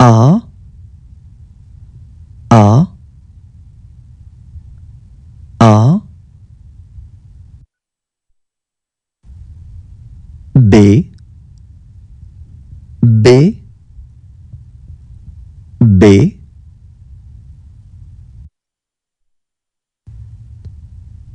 A A A. B B B.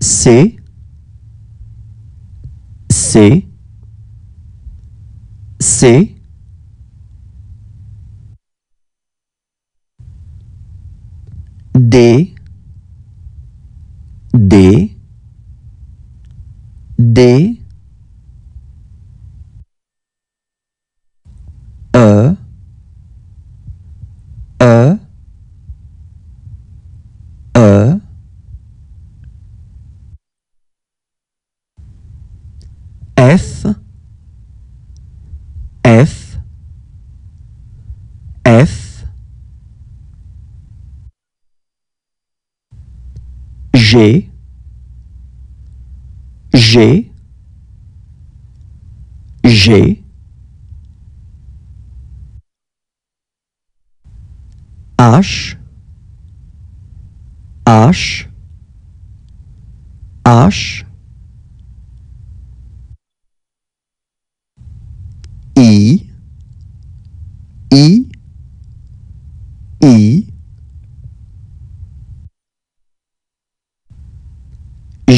C C C D D D E E E. F F F G G G H H H I I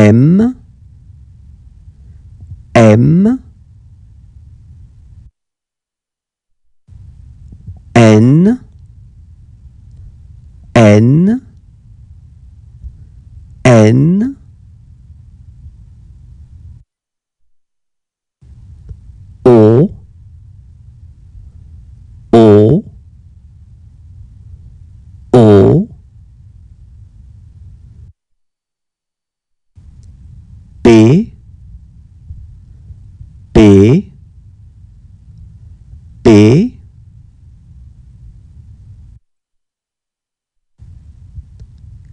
M M N N N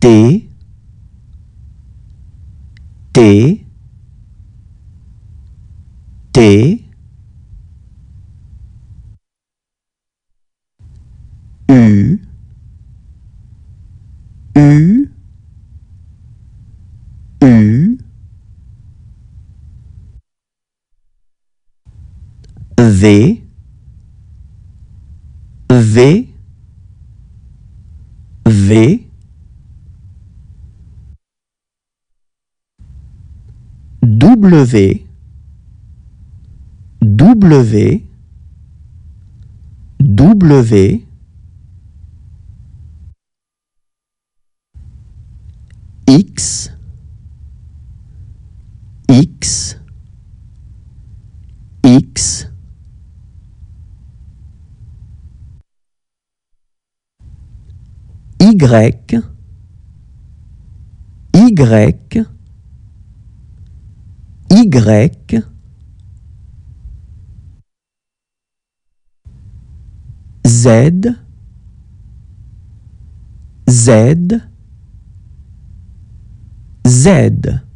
T T T. U U U. V V V W W W X X X Y Y Y Z Z Z